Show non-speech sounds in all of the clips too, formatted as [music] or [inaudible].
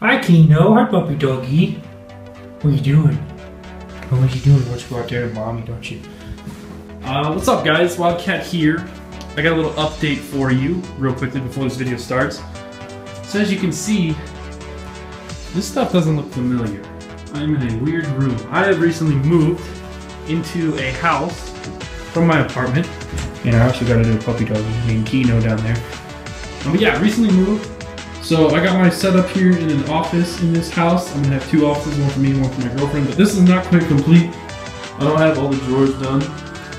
Hi, Kino. Hi, puppy doggy. What are you doing? Oh, what are you doing? You want to go out there and mommy, don't you? Uh, what's up guys, Wildcat here. I got a little update for you real quickly before this video starts. So as you can see, this stuff doesn't look familiar. I'm in a weird room. I have recently moved into a house from my apartment. And I also got a new puppy dog named Kino down there. Um, but yeah, recently moved. So I got my setup here in an office in this house. I'm gonna have two offices, one for me, one for my girlfriend. But this is not quite complete. I don't have all the drawers done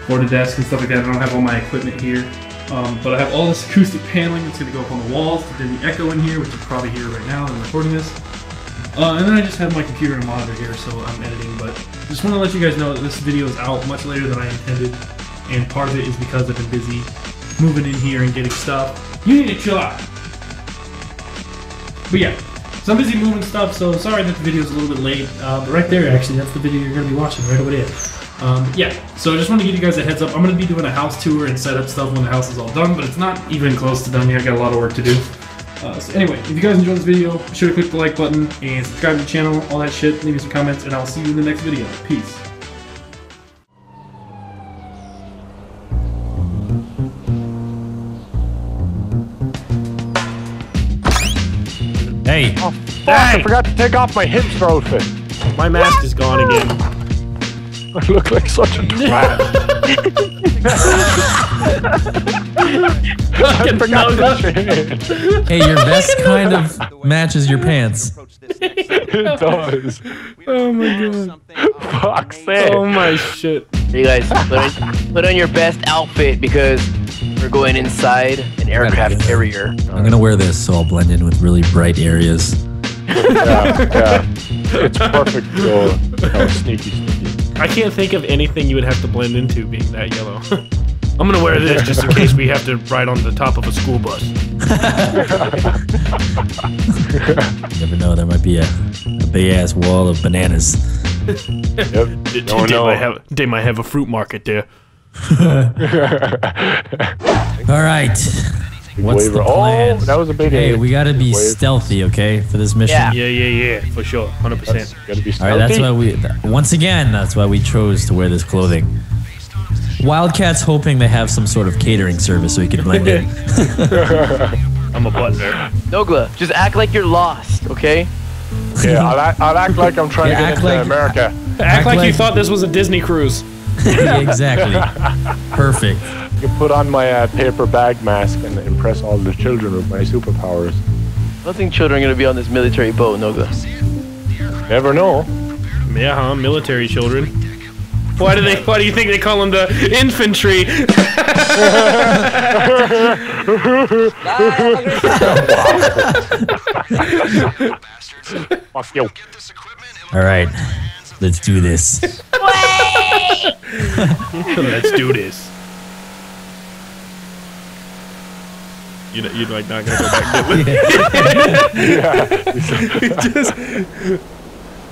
or the desk and stuff like that. I don't have all my equipment here. Um, but I have all this acoustic paneling that's to go up on the walls to dim the echo in here, which you probably hear right now I'm recording this. Uh, and then I just have my computer and monitor here, so I'm editing. But just want to let you guys know that this video is out much later than I intended. And part of it is because I've been busy moving in here and getting stuff. You need to chill out. But yeah, so I'm busy moving stuff, so sorry that the video is a little bit late. Uh, but right there, actually, that's the video you're going to be watching right over there. Um, yeah, so I just want to give you guys a heads up. I'm going to be doing a house tour and set up stuff when the house is all done, but it's not even close to done yet. I got a lot of work to do. Uh, so anyway, if you guys enjoyed this video, be sure to click the like button and subscribe to the channel, all that shit. Leave me some comments, and I'll see you in the next video. Peace. Fuck, I forgot to take off my hipster outfit. My mask is gone again. [laughs] I look like such a [laughs] twat. [laughs] I forgot to hey, your vest kind of matches your pants. It does. Oh my god. Fuck's sake. Oh my shit. You guys put on, put on your best outfit because we're going inside an aircraft carrier. I'm gonna wear this so I'll blend in with really bright areas. Yeah, yeah. It's perfect for sneaky, sneaky. I can't think of anything you would have to blend into being that yellow. [laughs] I'm gonna wear this just in case we have to ride on the top of a school bus. You [laughs] never know, there might be a, a big ass wall of bananas. [laughs] Yep. They, Oh, they no. might have, they might have a fruit market there. All right. What's the oh, plan? Oh, that was a big Hey, hit. we gotta be Wave. stealthy, okay, for this mission. Yeah. Yeah, yeah, yeah, for sure, hundred percent. gotta be All right, that's why we. Once again, that's why we chose to wear this clothing. Wildcat's hoping they have some sort of catering service so he can blend in. [laughs] I'm a butler. Nogla, just act like you're lost, okay? Yeah, I'll, act- I'll act like I'm trying Yeah, to get into like- America. Act, like, you thought this was a Disney cruise. [laughs] Yeah, exactly. Perfect. You put on my uh, paper bag mask and impress all the children with my superpowers. I don't think children are gonna be on this military boat, Nogla. Never know. Yeah, huh? Military children. Why do they? Why do you think they call them the infantry? [laughs] Fuck you. All right, let's do this. [laughs] Let's do this. You know, you're like not gonna go back to it. [laughs] [laughs] just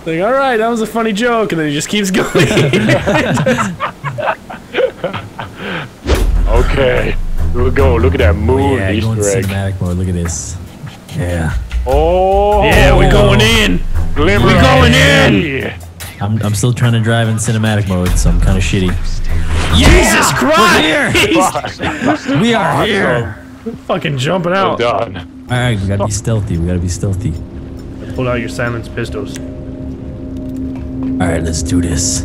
like, all right, that was a funny joke, and then he just keeps going. [laughs] Okay. Here we go. Look at that moon oh, yeah, going egg. cinematic mode. Look at this. Yeah. Oh. yeah, we're going in. Glimmer we of going in. I'm, I'm still trying to drive in cinematic mode, so I'm kind of shitty. Jesus Christ! We are here. Fucking jumping Well out. done. All right, we gotta be stealthy. We gotta be stealthy. Pull out your silenced pistols. All right, let's do this.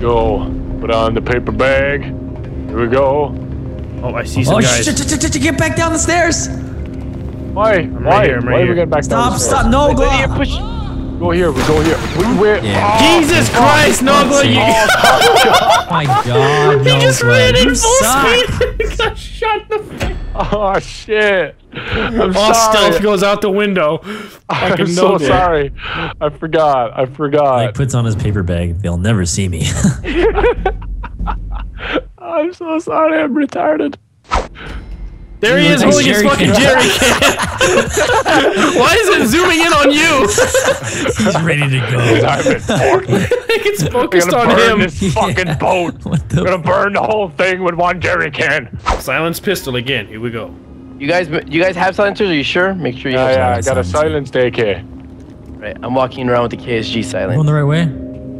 Go. Put on the paper bag. Here we go. Oh, I see some Oh guys. shit! shit, shit, shit, Get back down the stairs! Why? Why? here, I'm right Why are we getting back Stop! down the stairs? Stop! stairs? No, Wait, wait, go! push. Go here. We go here. We, wait. Yeah. Oh, Jesus Christ, Nogla, you Oh [laughs] my god! he no, just bro, ran in you full suck. speed. [laughs] Got shot in the face. [laughs] Oh shit. I'm All sorry. stealth goes out the window. [laughs] I'm Fucking so Nogla. sorry. I forgot. I Like forgot. puts on his paper bag. They'll never see me. [laughs] I'm so sorry. I'm retarded. There he is Like holding his fucking jerry can. [laughs] Why is it zooming in on you? He's ready to go. I'm important. it's I'm focused gonna on burn him. this fucking boat. [laughs] What I'm the? gonna burn the whole thing with one jerry can. Silence pistol again. Here we go. You guys, you guys have silencers? Are you sure? Make sure you Yeah, have yeah. I silence got a silencer. silenced AK. Right, I'm walking around with the KSG Going the right way?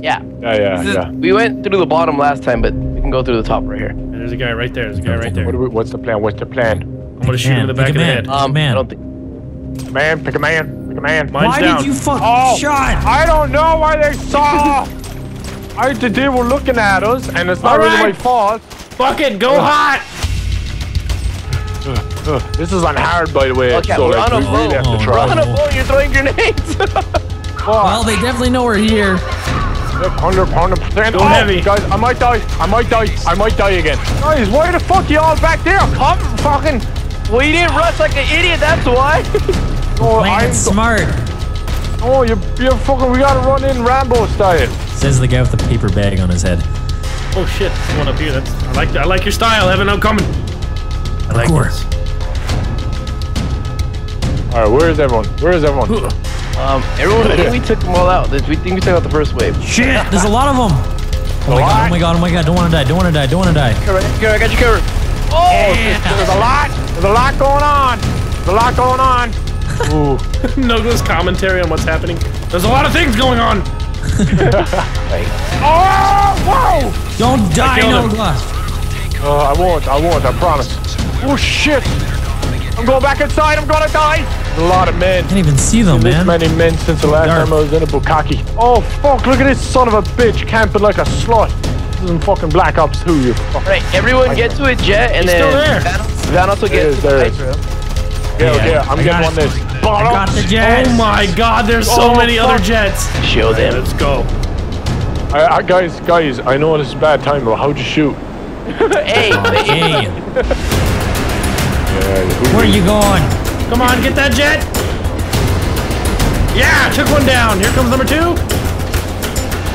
Yeah. Yeah, yeah, is- yeah. We went through the bottom last time, but we can go through the top right here. And There's a guy right there. There's a guy right there. What do we, what's the plan? What's the plan? I'm gonna shoot him in the back of the head. man. Um, Man. I don't think. Man, pick a man. Pick a man. Mine's Why down. did you fucking Oh, shot? I don't know why they saw. [laughs] I they were looking at us, and it's not All really my fault. Fuck it, go hot! Ugh, this is on hard, by the way. Okay, so we're like, on a we really have boat. to We're try. on a boat. You're throwing grenades. [laughs] Well, they definitely know we're here. Hundred, hundred percent. Go Oh, heavy. guys, I might die. I might die. I might die again. Guys, why the fuck you all back there? Come, fucking. well, you didn't rush like an idiot. That's why. [laughs] No, Playing I'm. smart. Oh, you, you fucking. We gotta run in Rambo style. Says the guy with the paper bag on his head. Oh shit, there's one up here. That's I like I like your style, Evan. I'm coming. I like course. All right, where is everyone? Where is everyone? Um, everyone, I think we took them all out. We think we took out the first wave. Shit, there's a lot of them. Oh my god, oh my god, oh my god, don't wanna die, don't wanna die, don't wanna die. Cover, cover, I got you covered. Oh, there's a lot. There's a lot going on. There's a lot going on. Ooh. [laughs] Nogla's commentary on what's happening. There's a lot of things going on. [laughs] Oh, whoa! Don't die, killed no glass. Oh, I won't. I won't. I promise. Oh shit! I'm going back inside. I'm gonna die. There's a lot of men. I Can't even see them, This man. many men since the last Dark. time I was in a Bukaki. Oh fuck! Look at this son of a bitch camping like a slut. This isn't fucking Black Ops 2, you fuck. Right, everyone get to a jet, and He's then still there. Van, Van also There gets to the there is. nitro. Yeah, Yeah, yeah. I'm I getting got on it. this. I got the jet. Oh my god, there's so Oh, many other jets. Show Okay, them. let's go. I, I, guys, guys, I know this is bad time, but how'd you shoot? [laughs] hey, Hey, [laughs] Yeah, where are you going? Come on, get that jet. Yeah, took one down. Here comes number two.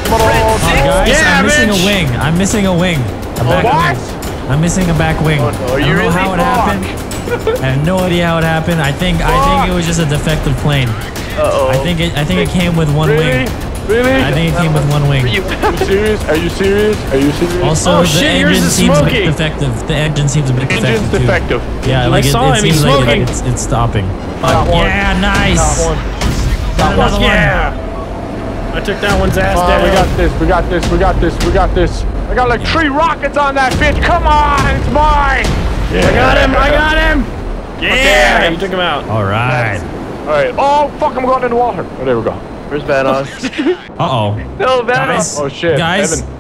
Come on, Oh, guys, Yeah, I'm missing bitch. a wing. I'm missing a wing. A back what? wing. I'm missing a back wing. Oh, no, I you don't know really how it fuck. happened. I have no idea how it happened. I think I think it was just a defective plane. Uh-oh. I think it I think it came with one Really? wing. Really? I think it came with one wing. You, Are you serious? Are you serious? Are you serious? Also, Oh, the shit, engine is seems a smoky. bit defective. The engine seems a bit defective. Engine's too. defective. Yeah, like it, saw it him, he's seems like smoking. it, it's, it's stopping. Got one. Yeah, nice. Got one. Got another Fuck one. yeah. I took that one's ass Oh, down. we got this, we got this, we got this, we got this. I got like three rockets on that bitch. Come on, it's mine. I got him. I got him. Yeah, Okay. you took him out. All right. All right. Oh fuck, I'm going in the water. Oh, there we go. Where's Vanoss? [laughs] Uh oh. no, Vanoss. Guys. Oh shit. Guys. Evan.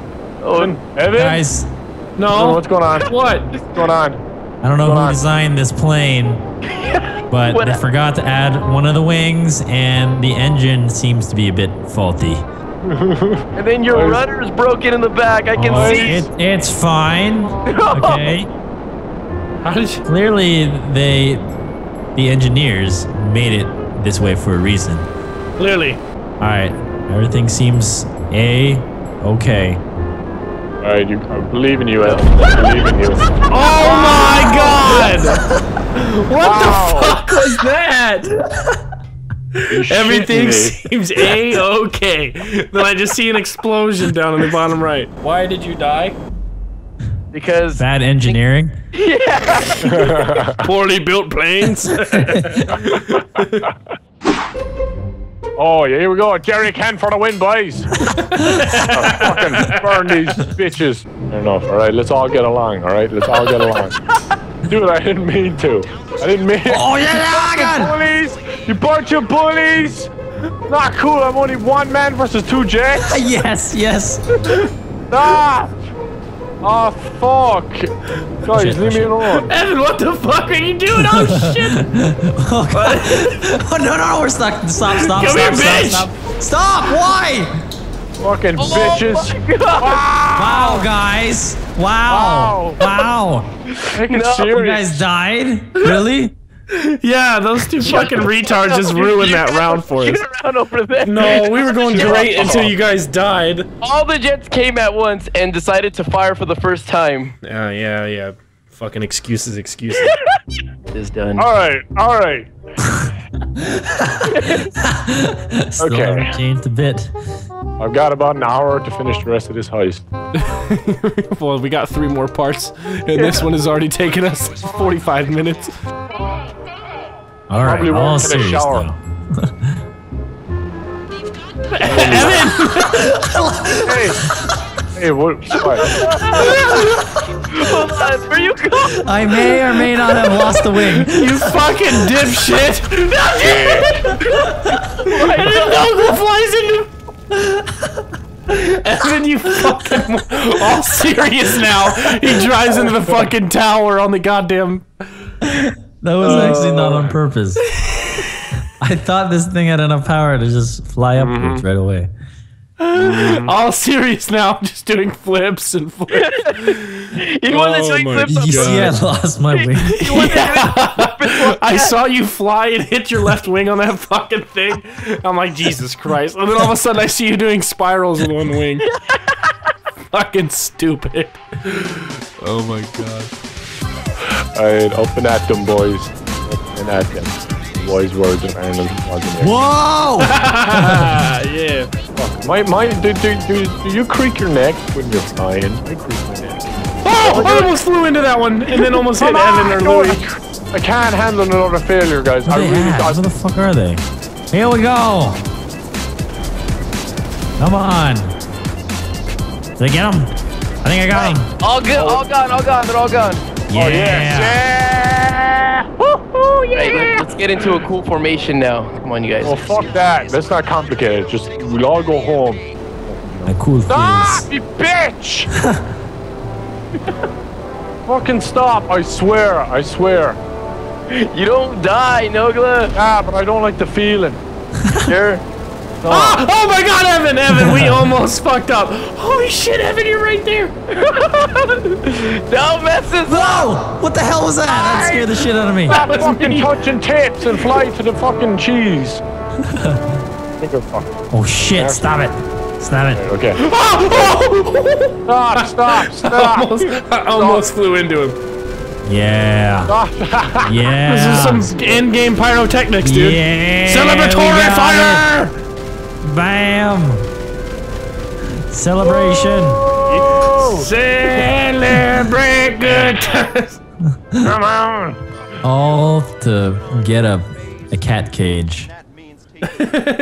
Oh, Evan. Evan. Guys, Oh, No. what's going on? What? What's going on? I don't know who on. designed this plane, [laughs] but What- they forgot to add one of the wings, and the engine seems to be a bit faulty. [laughs] and then your Where's- rudder's broken in the back. I can Oh, see. it, it's fine. Okay. How did you? Clearly, they, the engineers, made it this way for a reason. Clearly. All right, everything seems a okay. All right, you, I believe in you, Evan. I [laughs] believe in you. Oh my god! [laughs] What Wow. the fuck was that? Everything seems a okay. Then I just see an explosion down in the bottom right. Why did you die? because Bad engineering. [laughs] Yeah. Poorly built planes. Oh, yeah, here we go. Jerry can for the win, boys. [laughs] Fucking burn these bitches. Fair enough. All right, let's all get along. All right, let's all get along. [laughs] Dude, I didn't mean to. I didn't mean. Oh yeah, got bullies! You bunch of bullies! Not cool. I'm only one man versus two jets. [laughs] Yes, yes. Stop! Oh fuck! Guys, Shit, leave me shit. alone. [laughs] Evan, what the fuck are you doing? Oh [laughs] shit! Oh, God. [laughs] oh no, no, no, we're stuck. Stop, stop, Come stop, here, stop, bitch. stop. Stop! Why? Fucking oh, bitches. Wow, guys. Wow. Wow. Take it No. You guys died? Really? Yeah, those two fucking retards just ruined that round for us. Around over there. No, we were going great until you guys died. All the jets came at once and decided to fire for the first time. Yeah, yeah, yeah. Fucking excuses, excuses. [laughs] is done. All right, all right. Still [laughs] Okay. haven't changed a bit. I've got about an hour to finish the rest of this heist. [laughs] well, we got three more parts, and this one has already taken us 45 minutes. All right, Probably all won't get a serious shower. now. hey, hey, what? what? Hold on, where you go? I may or may not have lost the wing. You fucking dipshit! and then Nogla flies into. Evan, you fucking. All serious now. He drives into the fucking tower on the goddamn. That was actually not on purpose. [laughs] I thought this thing had enough power to just fly upwards right away. All serious now, just doing flips and flips. [laughs] He wasn't Oh doing my flips Did you see I God. lost my [laughs] wing? He wasn't I saw you fly and hit your left wing on that fucking thing. I'm like, Jesus Christ. And then all of a sudden I see you doing spirals with one wing. fucking stupid. Oh my god. Alright, open at them, boys. Open at them. Wise words of Arnold Schwarzenegger. Whoa! Ah, [laughs] [laughs] yeah. My, my, do, do, do, do you creak your neck when you're flying? I creak my neck. Oh, I almost flew into that one and then almost hit Evan or Louis. I, I can't handle another failure, guys. I Where they really, at? I, Where the fuck are they? Here we go! Come on! Did I get them? I think I got them. All good, all gone, all gone, they're all gone. Yeah. yeah. Woohoo, yeah. Right, let, let's get into a cool formation now. Come on, you guys. Well, fuck that. Let's not complicated. Just, we'll all go home. A cool Stop, feels. you bitch! [laughs] Fucking stop, I swear, I swear. You don't die, Nogla. Ah, but I don't like the feeling. [laughs] Here? No. Ah, oh my god, Evan! Evan, we [laughs] almost fucked up. Holy shit, Evan, you're right there. [laughs] Don't mess this up. Whoa! What the hell was that? That scared the shit out of me. Stop was fucking me. touching tips and fly to the fucking cheese. [laughs] Oh shit, stop it. Stop it. Okay. Oh, Stop, stop, stop. almost, I almost flew into him. Yeah. Yeah. This is some in-game pyrotechnics, dude. Yeah. Celebratory we got fire! It. Bam. Celebration. Celebrate good times. Come on. All to get a a cat cage. [laughs]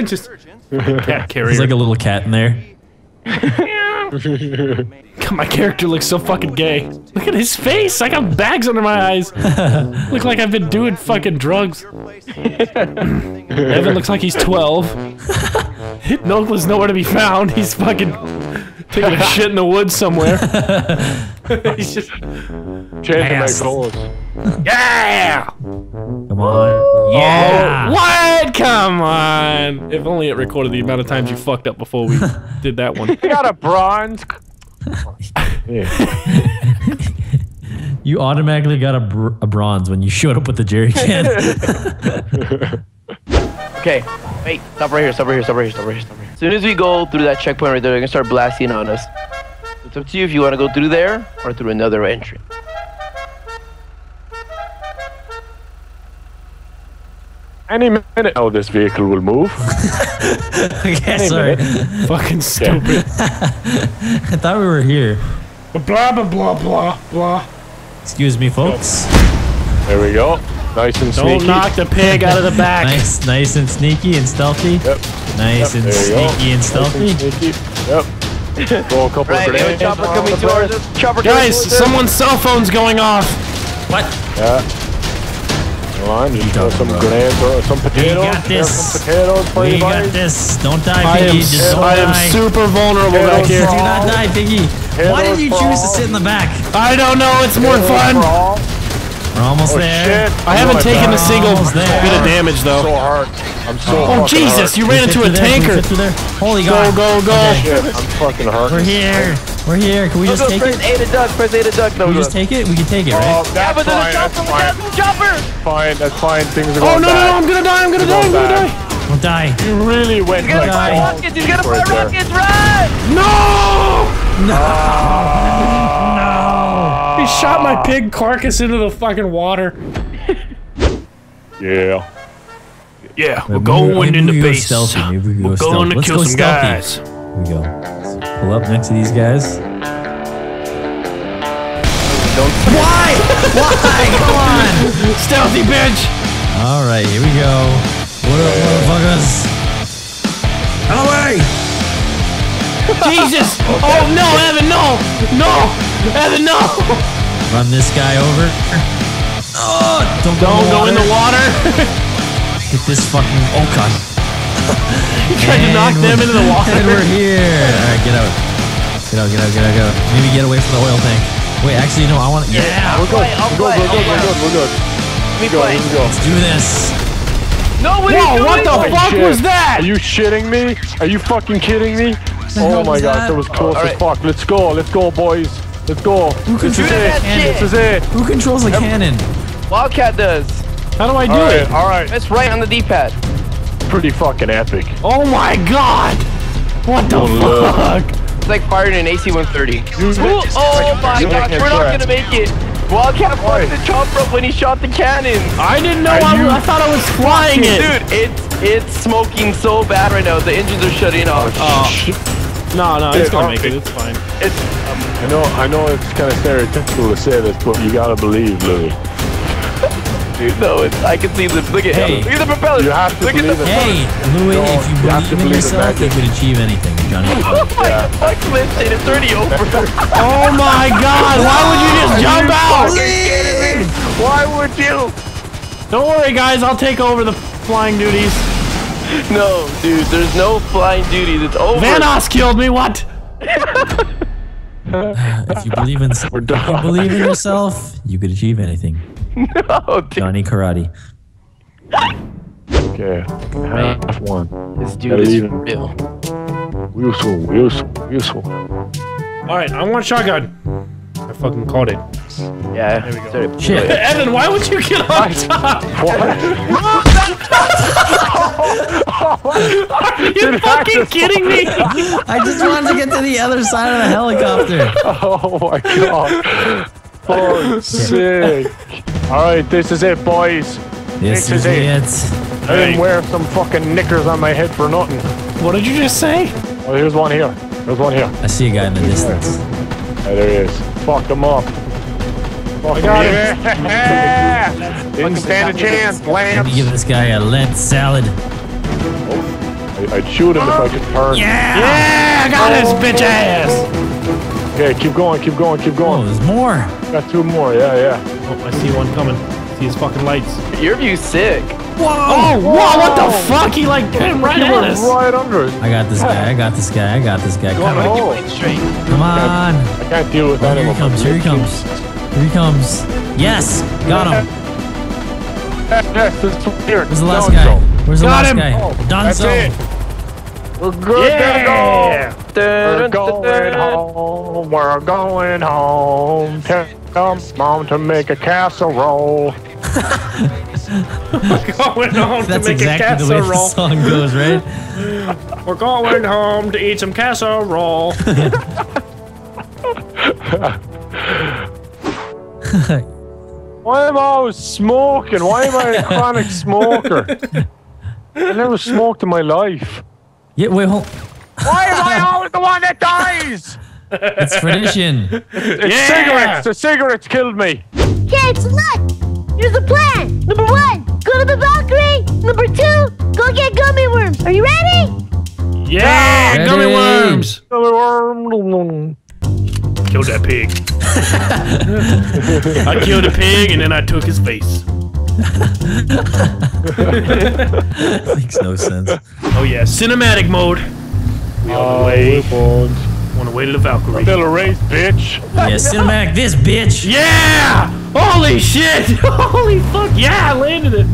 Just cat There's like a little cat in there. [laughs] God, my character looks so fucking gay. Look at his face. I got bags under my eyes. [laughs] Look like I've been doing fucking drugs. Evan looks like he's 12. Nogla's nowhere to be found. He's fucking taking a shit in the woods somewhere. [laughs] he's just, Changing my Ass. clothes. yeah! Come on. Oh, yeah. Oh. What? Come on. If only it recorded the amount of times you fucked up before we [laughs] did that one. I got a bronze. [laughs] You automatically got a, br- a bronze when you showed up with the jerry can. Okay, wait, stop right here, stop right here, stop right here, stop right here, stop right here. As soon as we go through that checkpoint right there, they're gonna start blasting on us. It's up to you if you wanna go through there or through another entry. Any minute now, this vehicle will move. [laughs] okay, sorry. fucking stupid. [laughs] I thought we were here. blah, blah, blah, blah, blah. Excuse me, folks. There we go. Nice and Don't sneaky. knock the pig out of the back. [laughs] Nice, nice and sneaky and stealthy. Yep. Nice and There you go. sneaky and stealthy. Nice and sneaky. Yep. Throw a couple Right, of we have a grenades chopper coming towards us. Chopper Guys, towards us. someone's cell phone's going off. What? Yeah. Come on, just throw some about? grenades or some potatoes. We got this. Some potatoes for We got this. Don't die, I am, Piggy. Just don't I am super vulnerable back Do not die, Piggy. Why did you for choose to sit in the back? I don't know, it's more fun. For all. We're almost Oh there. shit! I haven't oh, I'm taken a single Almost bit of damage So though. hard. I'm so. Oh Jesus, hurt. you ran Can into a there? Tanker. there? Holy Go, God. go, go. Shit, I'm fucking hurt. We're here. We're here. Can we just go, take press it? A to duck, press A to duck. No, Can we no. just take it? We can take it, Oh, right? Yeah, that's but there's a fine. That's chopper, look fine. out, there's a chopper! Fine. That's fine. Things are Oh going no, no, no. I'm gonna die, I'm gonna die, I'm gonna die. Don't die. You really went He's gonna like fire die. balls rockets, he's gonna right fire rockets, run! No! No. Ah. [laughs] He shot my ah. pig carcass into the fucking water. Yeah. Yeah, Maybe we- maybe we go stealthy. Maybe we go We're stealthy. going to Let's kill go some stealthy. guys. Here we go. Let's pull up next to these guys. Why? Why? Come on. Stealthy bitch! All right, here we go. What up, motherfuckers? Out of the way! Jesus! [laughs] Oh no, Evan, no! No! Evan, no! Run this guy over. Oh, don't go, Don't go in the water. water. [laughs] Get this fucking. Oh god. [laughs] you tried to knock them into the water. And we're here. All right, get out. Get out, get out, get out, get out. Maybe get away from the oil tank. Wait, actually, no. I want to. Yeah. We're good. We're good. We're good. We're good. We're good. Let me Go. play. Let's go. Let's do this. No, what are Whoa, you what the fuck Shit. was that? Are you shitting me? Are you fucking kidding me? Oh my was god, that? that was oh, close All as fuck. Let's go. Let's go, boys. Let's go. This is Shoot it. This is it. Who controls the cannon? Wildcat does. How do I do All right. it? All right. It's right on the D-pad. Pretty fucking epic. Oh my god! What the oh, fuck? It's like firing an AC-130. Oh my you gosh, we're not gonna make it. Wildcat Why? fucked the chopper up when he shot the cannon. I didn't know I, you I thought I was flying it. Dude, it's it's smoking so bad right now. The engines are shutting off. Oh, oh. No, no, it's gonna make it. It's fine. It's um, I know. I know it's kind of stereotypical to say this, but you gotta believe, Louis. dude, no, it's I can see the look at Hey. look at the propeller. You have to look believe at the it. Hey, Louis, No, if you you have to believe in believe in yourself, you magic. could achieve anything, Johnny. [laughs] Oh my fuck, listen, it's already over. [laughs] Oh my god, why would you just jump out? Why would you? Don't worry, guys, I'll take over the flying duties. No, dude, there's no flying duties. It's over. Vanoss killed me, what? [laughs] If you believe in, if you done. believe in yourself, you could achieve anything. [laughs] Oh, dude. Johnny Karate. Okay. Half one. This dude Gotta is even. real. Useful. Useful. Useful. Alright, I want shotgun. I fucking called it. Yeah. There we go. Shit. [laughs] Evan, why would you get on top? [laughs] Are you fucking kidding me? [laughs] I just wanted to get to the other side of the helicopter. Oh my god. Oh, sick. Alright, this is it, boys. This This is is it. it. I didn't wear some fucking knickers on my head for nothing. What did you just say? Oh, here's one here. There's one here. I see a guy in the distance. Yeah, there he is. Fuck him up. Fuck got him. Yeah. [laughs] Didn't stand a chance, Let me give this guy a Lent salad. Oh, I- I'd shoot him if I could turn. Yeah, Yeah! I got his bitch oh. ass. Okay, keep going, keep going, keep going. Oh, going. there's more. Got two more. Yeah, yeah. Oh, I see one coming. See his fucking lights. Your view's sick. Oh, oh whoa, what the fuck? He like came right You at were us. right under it. I got this guy. I got this guy. I got this guy. Come on, on. oh. Wait, straight. Come on. I can't deal with Oh, that here he comes. Here he comes. Here he comes. Yes. Got him. Yes, this. Where's the last guy? Where's the Got last him. guy? Oh, Done That's it. We're good Yeah. to go. We're going home. We're going home. Tell mom to make a casserole. [laughs] [laughs] Going home to That's make a exactly the way the song goes, right? [laughs] We're going home to eat some casserole. [laughs] Why am I always smoking? Why am I a chronic smoker? I never smoked in my life. Yeah. Wait. Hold. Why am I always the one that dies? It's tradition. It's Yeah. cigarettes. The cigarettes killed me. Kids, look! Here's the plan! Number one, go to the Valkyrie! Number two, go get gummy worms! Are you ready? Yeah, Ready. gummy worms. Worm. Killed that pig. [laughs] I killed a pig and then I took his face. [laughs] Makes no sense. Oh yeah, cinematic mode. We on the way. On the way to the Valkyrie. Still a race, bitch. Yeah. Cinematic. This bitch. Yeah! Holy shit! [laughs] Holy fuck! Yeah, I landed it.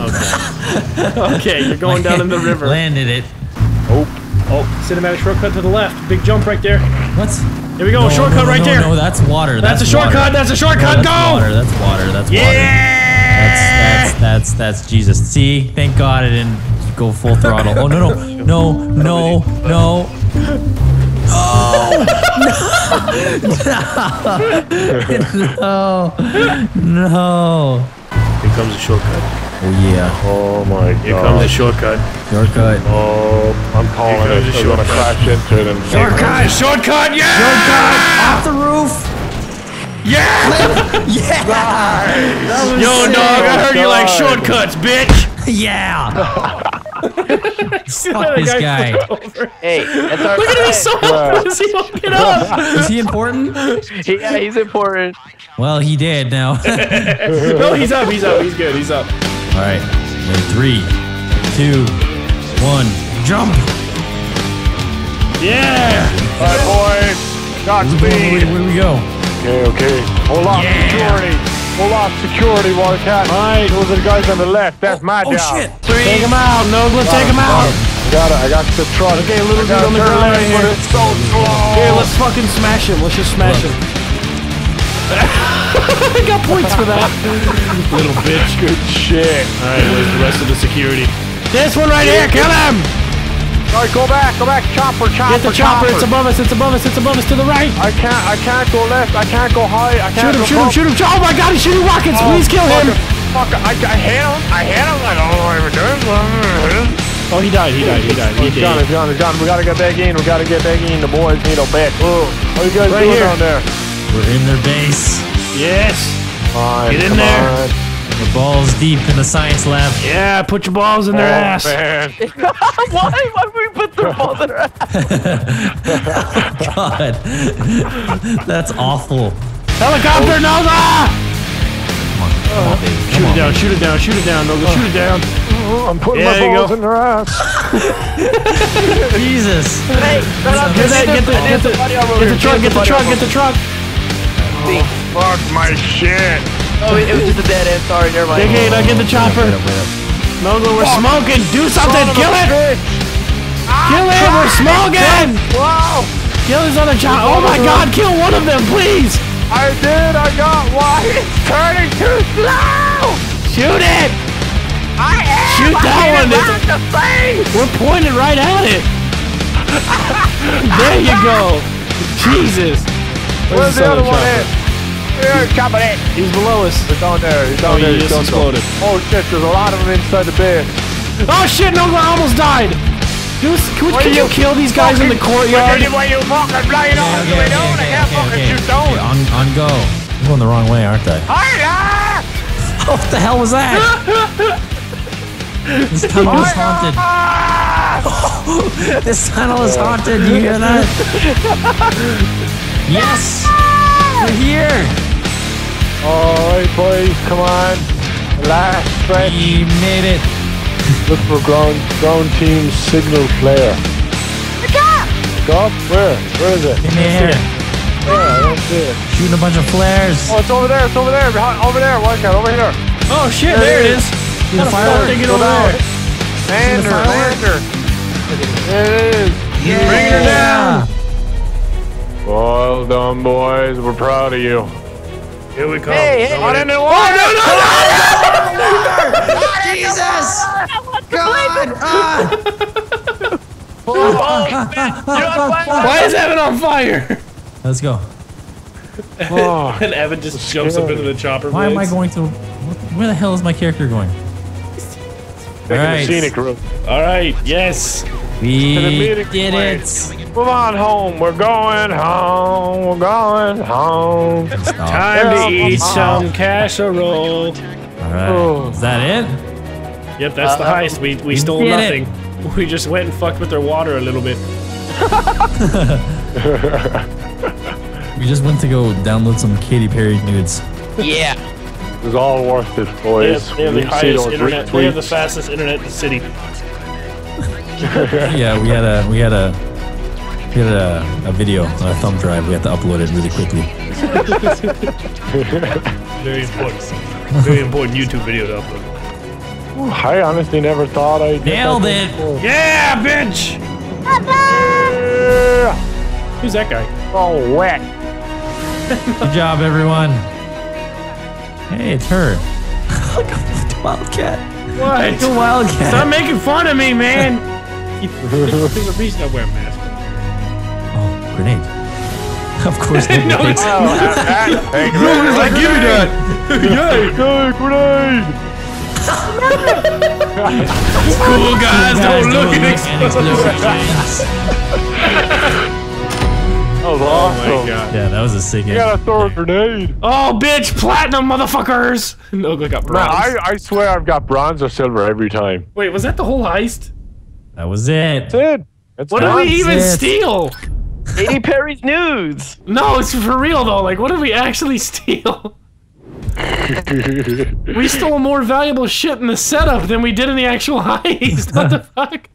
Okay. [laughs] okay, you're going down in the [laughs] river. Landed it. Oh, oh, cinematic shortcut to the left. Big jump right there. What? Here we go. No, shortcut no, no, right no, there. No, that's water. that's, a shortcut. That's a No, shortcut. that's Go! water. That's water. That's water. Yeah! That's that's that's that's Jesus. See, thank God I didn't go full throttle. Oh no no no no no. No. No. [laughs] No. Here comes a shortcut. Oh yeah. Oh my god. Here comes a shortcut. Shortcut. Oh, I'm calling Here it. comes a We're gonna shortcut. crash into it. And Shortcut! Shortcut! Yeah! Off the roof. Yeah! [laughs] Yeah! Yo, dog, I heard you like shortcuts, bitch! [laughs] Yeah. Fuck this guy. Hey, that's our Look at him, he's so helpless. He won't get up. [laughs] Is he important? He- yeah, he's important. Well, he did now. [laughs] No, he's up. He's up. He's good. He's up. All right. In three, two, one, jump. Yeah. All right, boys. Where, Godspeed. where do we go? Okay, okay. Hold on, security. Hold on, security, Wildcat. Right. Those are the guys on the left. That's my Oh job. Oh, shit! Take him out, Nogla. Take him out. I got it. I got the truck. Okay, little dude on the ground left, right here. it's so slow. Here, let's fucking smash him. Let's just smash him. [laughs] [laughs] I got points for that. Little bitch. Good shit. All right, where's the rest of the security? This one right here. Kill him. All right, go back. Go back. Chopper, chopper, Get the chopper. It's above us. It's above us. It's above us to the right. I can't. I can't go left. I can't go high. I can't him. go Shoot him. Shoot him. shoot- him, Oh my God! He's shooting rockets. Oh, Please kill him. Fuck, fuck, I, I hit him. I hit him. I don't know what I'm doing. Oh, he died. He died. He died. He He's gone. He's gone. He's gone. We gotta get back in. We gotta get back in. The boys need a bet. Oh, how you guys Right doing here. down there? We're in their base. Yes. Fine, Get in come there. on. The ball's deep in the science lab. Yeah. Put your balls in their Oh, ass. man. [laughs] Why? Why would we put the ball there? [laughs] God, that's awful. Helicopter, Nogla. Come on, come on, baby. Shoot it down. Shoot it down. Shoot it down, Nogla. Shoot it down. Oh, I'm putting Yeah, my balls go. in their ass. [laughs] Jesus. Hey, shut up. Get that. Get the. Get the. Get the truck. Get the truck. Get the truck. Oh, Fuck my shit. Oh, it was just a dead end. Sorry, never mind. Okay, now get the chopper. Wait up, wait up. Nogla, we're smoking. Do something. Kill it. Kill it. We're ah, smoking. Wow. Kill his other chopper. Oh my God. Kill one of them, please. I did. I got one. It's turning too slow. Shoot it. I am. Shoot I that hit one. him right the face. We're pointed right at it. [laughs] there you go. Jesus. Where's the other one at? Here, chopper it. He's below us. He's down there. He's Oh, down there. he He's just exploded. Oh shit! There's a lot of them inside the base. Oh shit, Nogla almost died. Dude, can, What can you you kill these guys in the courtyard? Why you fucking flying all the way down? I can't fucking shoot Okay, down. on, on go. I'm going the wrong way, aren't I? Hiya! Ah! [laughs] What the hell was that? [laughs] Ah! [laughs] this tunnel is haunted. This tunnel is haunted. Do you hear that? Yes! We're here! Alright, boys, come on. Last stretch. We made it. Look for ground ground team signal flare. Look up! Go up? Where? Where is it? In the air. Yeah, that's it. Shooting a bunch of flares. Oh, it's over there. It's over there. Behind, over there. Wildcat, over here. Oh shit, there it is. See the fireworks? Take it Go over down. there. Lander, lander. There it is. Bring her down. Well done, boys. We're proud of you. Here we come. Hey, hey, on in the water. Oh, Jesus! God! Why is Evan on fire? Let's go. Oh, And Evan just jumps up into the chopper. Why am I going to... Where the hell is my character going? taking Alright. the scenic route. All right. Yes. We the meeting did place. it! Move on home. We're going home. We're going home. Time to eat some casserole. Alright. Is that it? Yep, that's the uh, uh, heist. We we stole did nothing. [laughs] We just went and fucked with their water a little bit. [laughs] We just went to go download some Katy Perry nudes. Yeah. It was all worth it, They boys. have, they have We the highest those internet. They have the fastest internet in the city. [laughs] Yeah, we had a we had a we had a, a video on a thumb drive. We had to upload it really quickly. [laughs] Very important. Very important YouTube video to upload. I honestly never thought I'd get Nailed that it. before. Yeah, bitch. Yeah. Who's that guy? Oh, wet. Good job, everyone. Hey, it's her. Look at the wildcat. What? The wildcat. Stop making fun of me, man. [laughs] He's not wearing a mask. Oh, grenade. [laughs] Of course, they [laughs] No, no, it's- Oh, that, that. Hey, No, he's [laughs] like, give me that. Yay, good grenade. Cool guys, don't look at explosions. That was Oh awesome. my god. Yeah, that was a sick. You gotta throw a grenade. Oh, bitch, platinum motherfuckers. No, look up Man, bronze. I, I swear I've got bronze or silver every time. Wait, was that the whole heist? That was it. That's it. It's What did done. we even it. steal? Katy Perry's nudes. No, it's for real though. Like, what did we actually [laughs] steal? we stole more valuable shit in the setup than we did in the actual [laughs] heist. What the [laughs] fuck?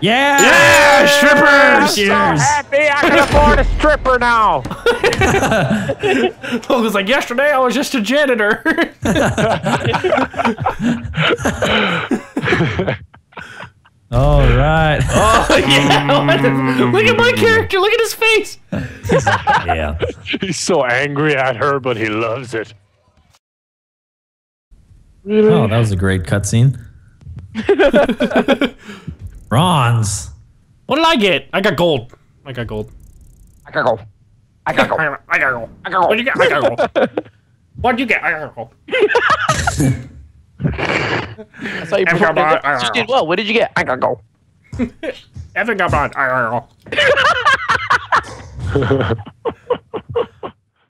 Yeah. Yeah, strippers. So happy I can afford a stripper now. Hulk was like, yesterday I was just a janitor. All right. [laughs] Oh yeah, [laughs] what the- look at my character. Look at his face. [laughs] yeah. He's so angry at her, but he loves it. Oh, that was a great cutscene. Bronze. What did I get? I got gold. I got gold. I gotta go. I gotta go. I got, I got gold. I got gold. What'd you get? I got gold. What'd you get? I got gold. I saw you perform. got bronze. You did well. What did you get? I gotta go. [laughs] Evan got bronze. I got [laughs] gold.